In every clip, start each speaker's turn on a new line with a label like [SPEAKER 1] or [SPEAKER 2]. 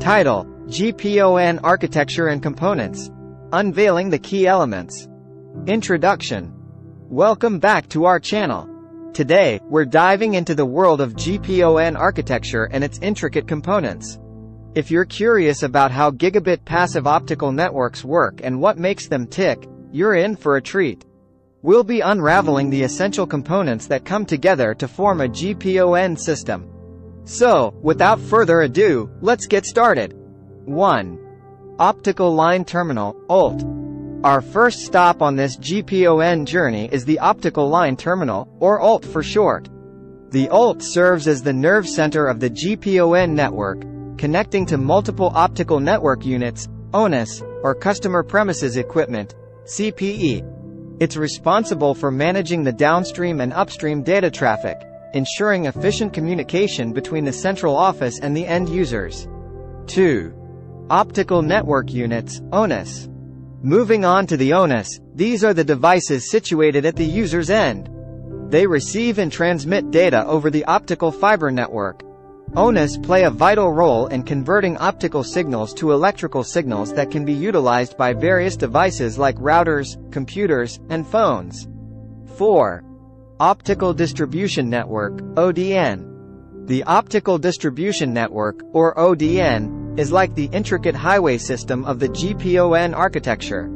[SPEAKER 1] Title, GPON Architecture and Components. Unveiling the key elements. Introduction. Welcome back to our channel. Today, we're diving into the world of GPON architecture and its intricate components. If you're curious about how gigabit passive optical networks work and what makes them tick, you're in for a treat. We'll be unraveling the essential components that come together to form a GPON system. So, without further ado, let's get started. 1. Optical Line Terminal, OLT. Our first stop on this GPON journey is the Optical Line Terminal, or OLT for short. The OLT serves as the nerve center of the GPON network, connecting to multiple optical network units, ONUs, or customer premises equipment, CPE. It's responsible for managing the downstream and upstream data traffic, ensuring efficient communication between the central office and the end users. 2. Optical Network Units, ONUs. Moving on to the ONUs, these are the devices situated at the user's end. They receive and transmit data over the optical fiber network. ONUs play a vital role in converting optical signals to electrical signals that can be utilized by various devices like routers, computers, and phones. 4. Optical Distribution Network, ODN. The Optical Distribution Network, or ODN, is like the intricate highway system of the GPON architecture.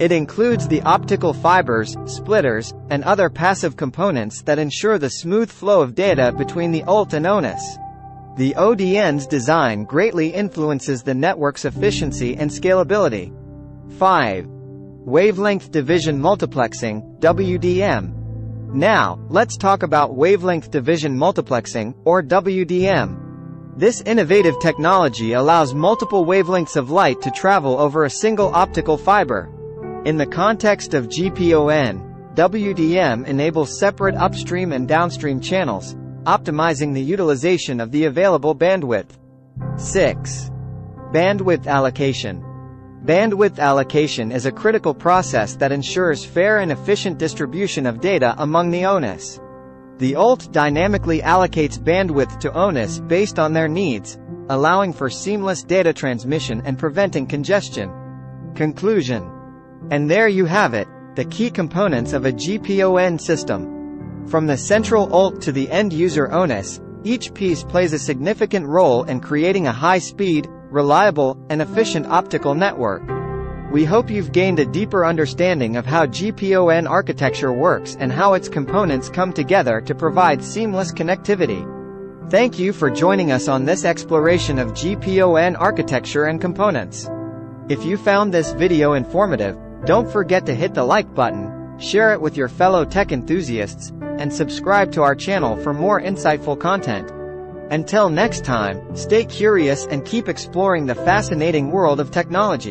[SPEAKER 1] It includes the optical fibers, splitters, and other passive components that ensure the smooth flow of data between the OLT and ONUs. The ODN's design greatly influences the network's efficiency and scalability. 5. Wavelength Division Multiplexing, WDM. Now, let's talk about wavelength division multiplexing, or WDM. This innovative technology allows multiple wavelengths of light to travel over a single optical fiber. In the context of GPON, WDM enables separate upstream and downstream channels, optimizing the utilization of the available bandwidth. 6. Bandwidth allocation. Bandwidth allocation is a critical process that ensures fair and efficient distribution of data among the ONUs. The OLT dynamically allocates bandwidth to ONUs based on their needs, allowing for seamless data transmission and preventing congestion. Conclusion. And there you have it, the key components of a GPON system. From the central OLT to the end-user ONUs, each piece plays a significant role in creating a high-speed, reliable, and efficient optical network. We hope you've gained a deeper understanding of how GPON architecture works and how its components come together to provide seamless connectivity. Thank you for joining us on this exploration of GPON architecture and components. If you found this video informative, don't forget to hit the like button, share it with your fellow tech enthusiasts, and subscribe to our channel for more insightful content. Until next time, stay curious and keep exploring the fascinating world of technology.